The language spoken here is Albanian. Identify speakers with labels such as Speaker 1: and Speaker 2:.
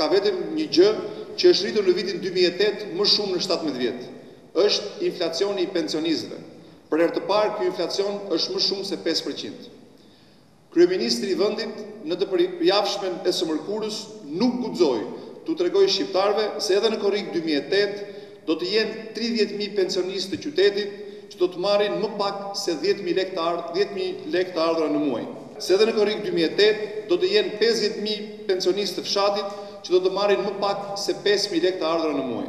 Speaker 1: Ka vetëm një gjë që është rritur në vitin dy mijë e tetë më shumë në shtatëmbëdhjetë vjet. Është inflacioni i pensionistëve. Për herë të parë ky inflacion është më shumë se pesë për qind. Kryeministri i vendit në të përjavshmen e së mërkurës nuk guxoi t'u tregojë shqiptarëve se edhe në korrik dy mijë e tetë do të jenë tridhjetë mijë pensionistë të qytetit që do të marrin më pak se dhjetë mijë lekë të ardhura në muaj. Se edhe në korrik dy mijë e tetë do të jenë pesëdhjetë mijë pensionistë të fshatit që do të marrin më pak se pesë mijë lekë të ardhura në muaj.